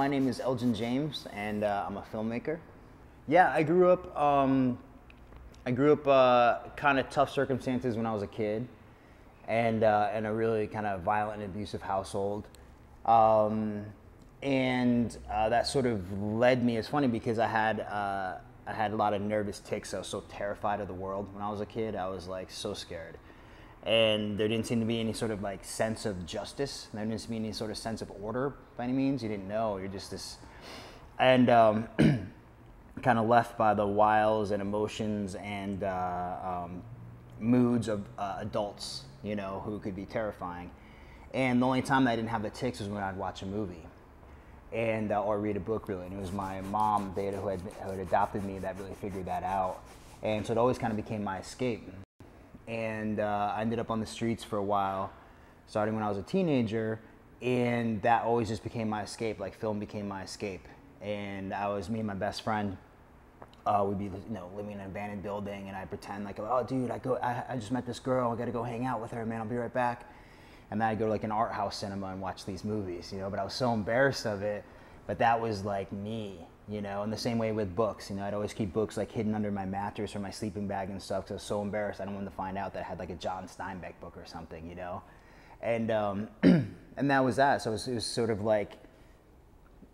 my name is Elgin James, and uh, I'm a filmmaker. Yeah, I grew up. Um, I grew up uh, kind of tough circumstances when I was a kid, and uh, in a really kind of violent and abusive household. Um, and uh, that sort of led me. It's funny because I had uh, I had a lot of nervous tics. I was so terrified of the world when I was a kid. I was like so scared, and there didn't seem to be any sort of like sense of justice. There didn't seem to be any sort of sense of order by any means. You didn't know. You're just this, and um, kind of left by the wiles and emotions and uh, um, moods of uh, adults. You know who could be terrifying. And the only time that I didn't have the tics was when I'd watch a movie and uh, or read a book really. And it was my mom, Data, who had, who had adopted me that really figured that out. And so it always kind of became my escape. And uh, I ended up on the streets for a while, starting when I was a teenager, and that always just became my escape. Like film became my escape. And I was me and my best friend. Uh, we'd be you know living in an abandoned building, and I pretend like, oh, dude, I go, I, I just met this girl. I got to go hang out with her, man. I'll be right back and then I'd go to like an art house cinema and watch these movies, you know. But I was so embarrassed of it, but that was like me, you know. And the same way with books, you know, I'd always keep books like hidden under my mattress or my sleeping bag and stuff because I was so embarrassed. I didn't want to find out that I had like a John Steinbeck book or something, you know. And um, and that was that. So it was, it was sort of like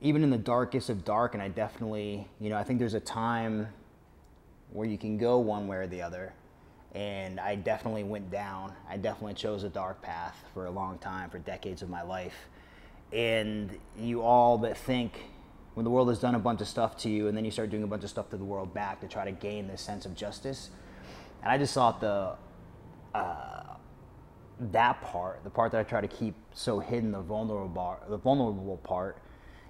even in the darkest of dark, and I definitely, you know, I think there's a time where you can go one way or the other and I definitely went down. I definitely chose a dark path for a long time, for decades of my life. And you all that think when the world has done a bunch of stuff to you, and then you start doing a bunch of stuff to the world back to try to gain this sense of justice. And I just thought the uh, that part, the part that I try to keep so hidden, the vulnerable part, the vulnerable part,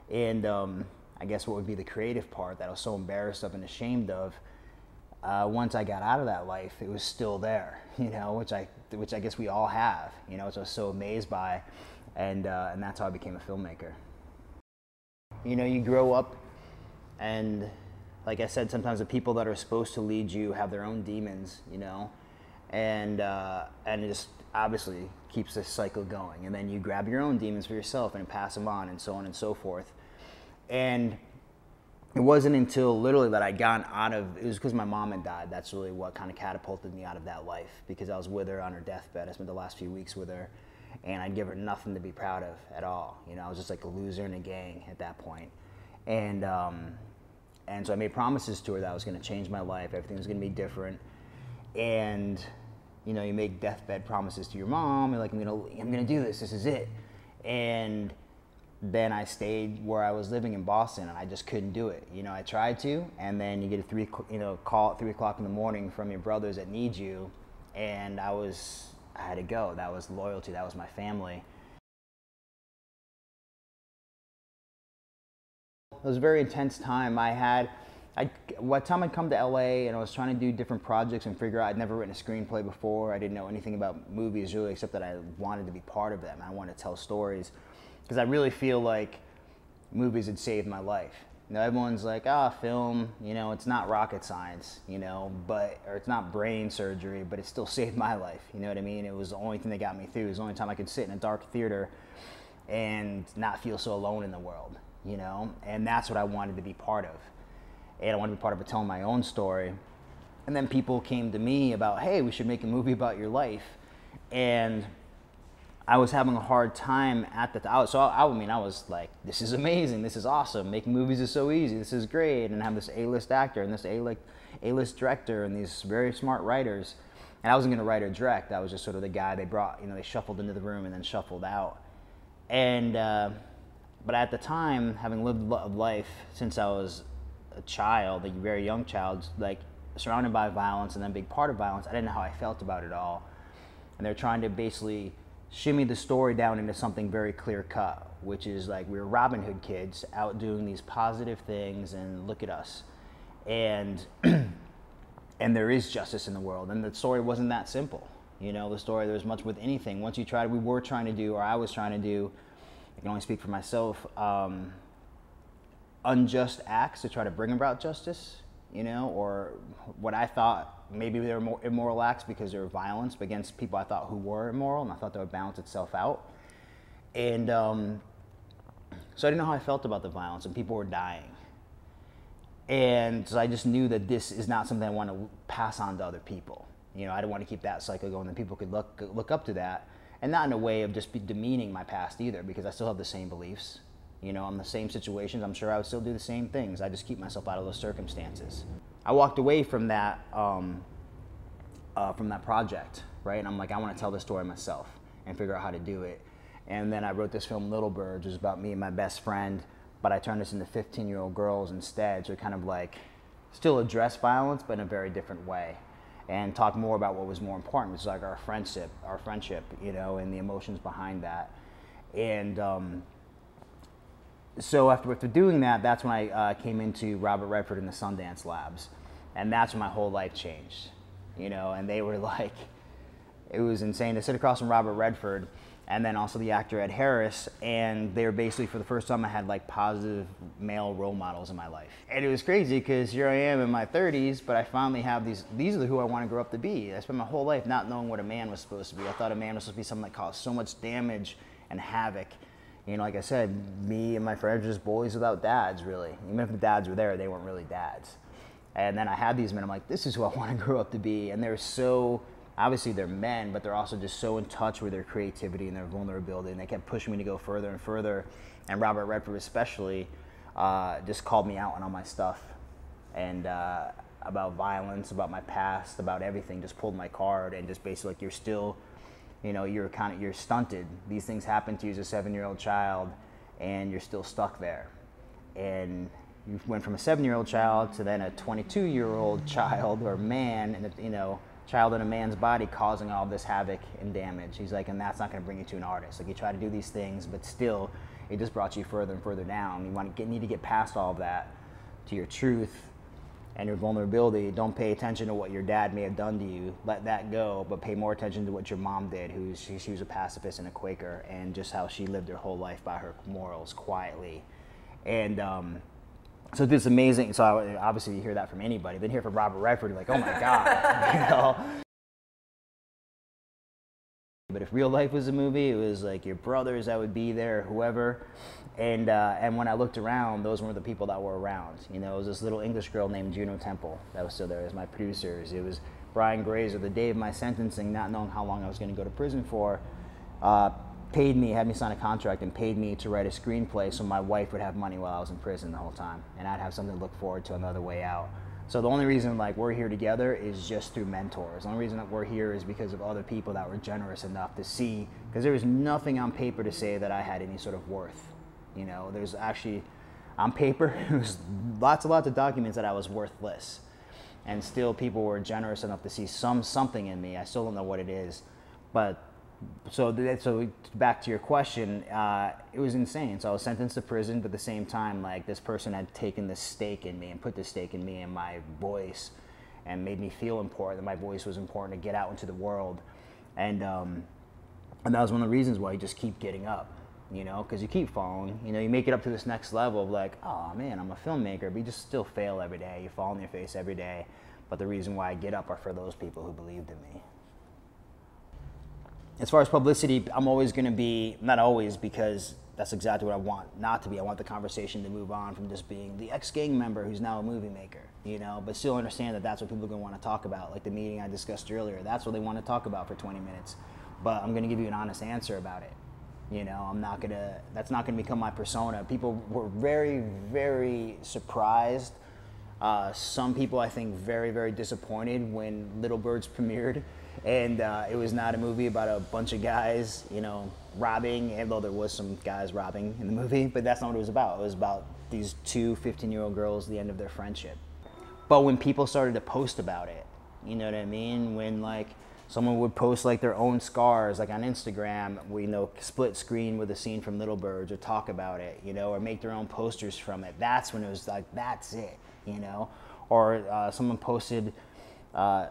and um, I guess what would be the creative part that I was so embarrassed of and ashamed of uh, once I got out of that life, it was still there, you know, which I, which I guess we all have, you know, which I was so amazed by. And, uh, and that's how I became a filmmaker. You know, you grow up and like I said, sometimes the people that are supposed to lead you have their own demons, you know, and, uh, and it just obviously keeps this cycle going. And then you grab your own demons for yourself and pass them on and so on and so forth. And it wasn't until literally that I'd gotten out of it was because my mom had died. That's really what kind of catapulted me out of that life because I was with her on her deathbed. I spent the last few weeks with her, and I'd give her nothing to be proud of at all. You know, I was just like a loser in a gang at that point, and um, and so I made promises to her that I was going to change my life. Everything was going to be different, and you know, you make deathbed promises to your mom. You're like, I'm gonna I'm gonna do this. This is it, and then I stayed where I was living in Boston, and I just couldn't do it. You know, I tried to, and then you get a three, you know, call at three o'clock in the morning from your brothers that need you, and I was, I had to go. That was loyalty. That was my family. It was a very intense time. I had, I, what time I'd come to LA and I was trying to do different projects and figure out I'd never written a screenplay before. I didn't know anything about movies really, except that I wanted to be part of them. I wanted to tell stories because I really feel like movies had saved my life. You know, everyone's like, ah, oh, film, you know, it's not rocket science, you know, but, or it's not brain surgery, but it still saved my life. You know what I mean? It was the only thing that got me through. It was the only time I could sit in a dark theater and not feel so alone in the world, you know? And that's what I wanted to be part of. And I wanted to be part of telling my own story. And then people came to me about, hey, we should make a movie about your life. And I was having a hard time at the time. So I, I mean, I was like, this is amazing. This is awesome. Making movies is so easy. This is great. And I have this A-list actor and this A-list, A-list director and these very smart writers. And I wasn't going to write or direct. I was just sort of the guy they brought, you know, they shuffled into the room and then shuffled out. And, uh, but at the time, having lived a life since I was a child, a very young child, like surrounded by violence and then being part of violence, I didn't know how I felt about it all. And they're trying to basically shimmy the story down into something very clear cut, which is like we're Robin Hood kids out doing these positive things, and look at us, and and there is justice in the world, and the story wasn't that simple. You know, the story there's much with anything. Once you try, we were trying to do, or I was trying to do. I can only speak for myself. Um, unjust acts to try to bring about justice, you know, or what I thought maybe they were more immoral acts because they were violence against people I thought who were immoral, and I thought that would balance itself out. And um, So I didn't know how I felt about the violence, and people were dying. And so I just knew that this is not something I want to pass on to other people. You know, I didn't want to keep that cycle going, that people could look look up to that, and not in a way of just demeaning my past either, because I still have the same beliefs. You know, I'm the same situations. I'm sure I would still do the same things. I just keep myself out of those circumstances. I walked away from that um, uh, from that project, right? And I'm like, I want to tell the story myself and figure out how to do it. And then I wrote this film, Little Birds, which is about me and my best friend, but I turned this into 15 year old girls instead. So kind of like still address violence, but in a very different way. And talk more about what was more important, which is like our friendship, our friendship, you know, and the emotions behind that. And um, so after, after doing that, that's when I uh, came into Robert Redford and the Sundance Labs. And that's when my whole life changed, you know, and they were like, it was insane to sit across from Robert Redford and then also the actor Ed Harris. And they were basically, for the first time, I had like positive male role models in my life. And it was crazy because here I am in my 30s, but I finally have these, these are the who I want to grow up to be. I spent my whole life not knowing what a man was supposed to be. I thought a man was supposed to be something that caused so much damage and havoc. You know, like I said, me and my friends were just boys without dads, really. Even if the dads were there, they weren't really dads. And then I had these men, I'm like, this is who I want to grow up to be. And they're so obviously they're men, but they're also just so in touch with their creativity and their vulnerability, and they kept pushing me to go further and further. And Robert Redford, especially, uh, just called me out on all my stuff and uh, about violence, about my past, about everything. Just pulled my card and just basically like you're still, you know, you're kind of you're stunted. These things happen to you as a seven-year-old child, and you're still stuck there. And you went from a seven-year-old child to then a 22-year-old child or man, and you know child in a man's body causing all this havoc and damage. He's like, and that's not going to bring you to an artist. Like you try to do these things, but still, it just brought you further and further down. You want to get, need to get past all of that to your truth and your vulnerability. Don't pay attention to what your dad may have done to you. Let that go, but pay more attention to what your mom did, who she, she was a pacifist and a Quaker, and just how she lived her whole life by her morals quietly. And um, so this amazing. So obviously you hear that from anybody. Then hear from Robert Redford, like, oh my god, you know. But if real life was a movie, it was like your brothers that would be there, whoever. And uh, and when I looked around, those were the people that were around. You know, it was this little English girl named Juno Temple that was still there as my producers. It was Brian Grazer, the day of my sentencing, not knowing how long I was going to go to prison for. Uh, paid me, had me sign a contract, and paid me to write a screenplay so my wife would have money while I was in prison the whole time, and I'd have something to look forward to another way out. So the only reason like we're here together is just through mentors. The only reason that we're here is because of other people that were generous enough to see, because there was nothing on paper to say that I had any sort of worth. You know, there's actually on paper there's lots and lots of documents that I was worthless, and still people were generous enough to see some something in me. I still don't know what it is, but so that, so back to your question, uh, it was insane. So I was sentenced to prison, but at the same time, like this person had taken this stake in me and put this stake in me and my voice, and made me feel important. That my voice was important to get out into the world, and um, and that was one of the reasons why you just keep getting up, you know, because you keep falling. You know, you make it up to this next level of like, oh man, I'm a filmmaker, but you just still fail every day. You fall on your face every day. But the reason why I get up are for those people who believed in me as far as publicity, I'm always going to be, not always, because that's exactly what I want not to be. I want the conversation to move on from just being the ex gang member who's now a movie maker, you know, but still understand that that's what people are going to want to talk about. Like the meeting I discussed earlier, that's what they want to talk about for 20 minutes. But I'm going to give you an honest answer about it. You know, I'm not going to, that's not going to become my persona. People were very, very surprised. Uh, some people, I think, very, very disappointed when Little Birds premiered and uh, it was not a movie about a bunch of guys, you know, robbing. Although there was some guys robbing in the movie, but that's not what it was about. It was about these two 15-year-old girls, the end of their friendship. But when people started to post about it, you know what I mean? When like someone would post like their own scars, like on Instagram, we you know split screen with a scene from Little Birds, or talk about it, you know, or make their own posters from it. That's when it was like, that's it, you know. Or uh, someone posted. Uh,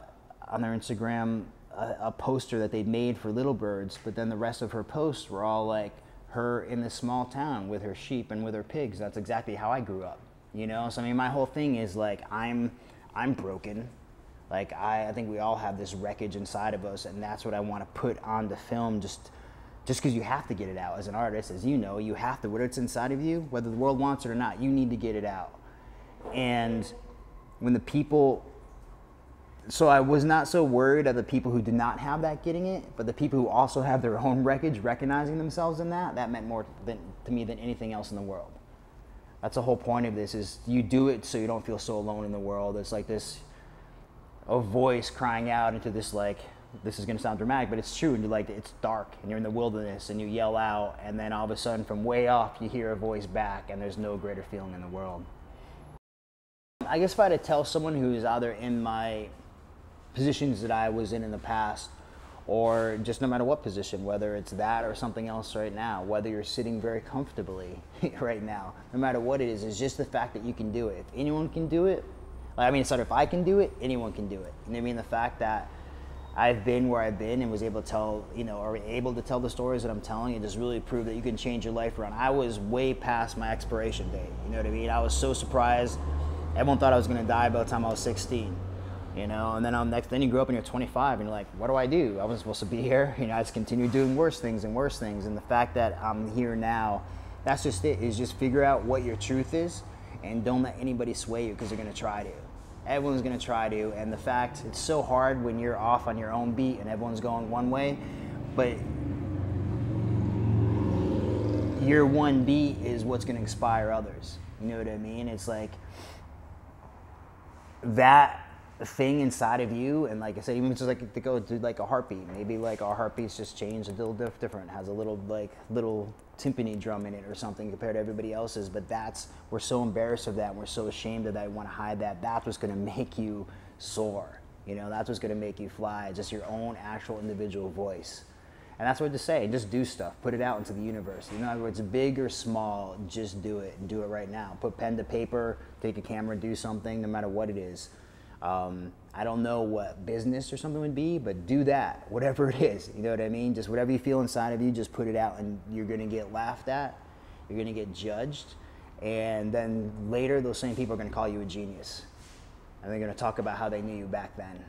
on their Instagram a, poster that they made for Little Birds, but then the rest of her posts were all like her in this small town with her sheep and with her pigs. That's exactly how I grew up, you know. So I mean, my whole thing is like I'm I'm broken. Like I, I think we all have this wreckage inside of us, and that's what I want to put on the film, just just because you have to get it out as an artist, as you know, you have to, whether it's inside of you, whether the world wants it or not, you need to get it out. And when the people, so I was not so worried of the people who did not have that getting it, but the people who also have their own wreckage recognizing themselves in that, that meant more than, to me than anything else in the world. That's the whole point of this is you do it so you don't feel so alone in the world. It's like this, a voice crying out into this like this is going to sound dramatic, but it's true. And you're like, it's dark and you're in the wilderness and you yell out, and then all of a sudden, from way off, you hear a voice back, and there's no greater feeling in the world. I guess if I had to tell someone who is either in my positions that I was in in the past, or just no matter what position, whether it's that or something else right now, whether you're sitting very comfortably right now, no matter what it is, is just the fact that you can do it. If anyone can do it, I mean, it's not if I can do it, anyone can do it. You know I mean? The fact that I've been where I've been and was able to tell, you know, or able to tell the stories that I'm telling and just really prove that you can change your life around. I was way past my expiration date. You know what I mean? I was so surprised. Everyone thought I was going to die by the time I was 16. You know, and then I'm next. Then you grow up and you're 25, and you're like, "What do I do? I wasn't supposed to be here." You know, I just continue doing worse things and worse things. And the fact that I'm here now, that's just it. Is just figure out what your truth is, and don't let anybody sway you because they're going to try to everyone's going to try to and the fact it's so hard when you're off on your own beat and everyone's going one way but your one beat is what's going to inspire others you know what i mean it's like that thing inside of you and like i said even just like to go do like a heartbeat maybe like our heartbeats just change a little different has a little like little timpani drum in it or something compared to everybody else's. But that's we're so embarrassed of that. We're so ashamed of that. Want to hide that. That's what's going to make you soar. You know, that's what's going to make you fly. Just your own actual individual voice. And that's what to say. Just do stuff. Put it out into the universe. You know, other words, big or small, just do it and do it right now. Put pen to paper, take a camera, do something, no matter what it is. Um, I don't know what business or something would be, but do that, whatever it is. You know what I mean? Just whatever you feel inside of you, just put it out, and you're to get laughed at, you're to get judged, and then later those same people are to call you a genius, and they're to talk about how they knew you back then.